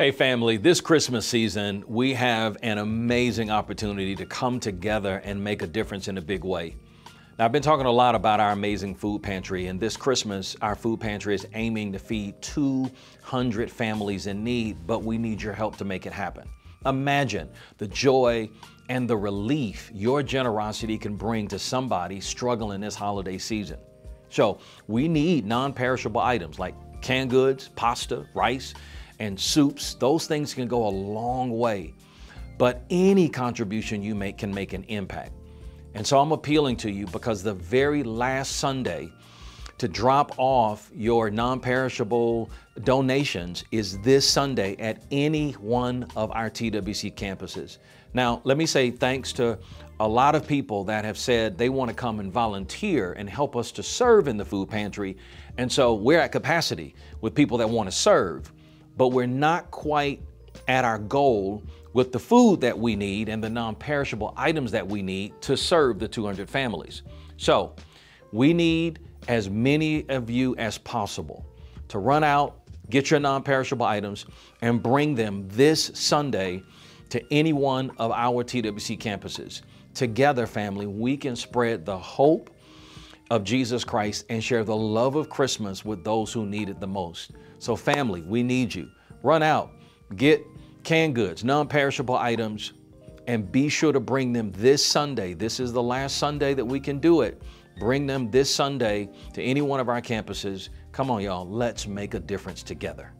Hey, family, this Christmas season, we have an amazing opportunity to come together and make a difference in a big way. Now, I've been talking a lot about our amazing food pantry, and this Christmas, our food pantry is aiming to feed 200 families in need, but we need your help to make it happen. Imagine the joy and the relief your generosity can bring to somebody struggling this holiday season. So, we need non perishable items like canned goods, pasta, rice and soups, those things can go a long way. But any contribution you make can make an impact. And so I'm appealing to you because the very last Sunday to drop off your non perishable donations is this Sunday at any one of our TWC campuses. Now, let me say thanks to a lot of people that have said they want to come and volunteer and help us to serve in the food pantry. And so we're at capacity with people that want to serve but we're not quite at our goal with the food that we need and the non perishable items that we need to serve the 200 families. So we need as many of you as possible to run out, get your non perishable items, and bring them this Sunday to any one of our TWC campuses. Together, family, we can spread the hope of Jesus Christ and share the love of Christmas with those who need it the most. So, family, we need you. Run out, get canned goods, non perishable items, and be sure to bring them this Sunday. This is the last Sunday that we can do it. Bring them this Sunday to any one of our campuses. Come on, y'all, let's make a difference together.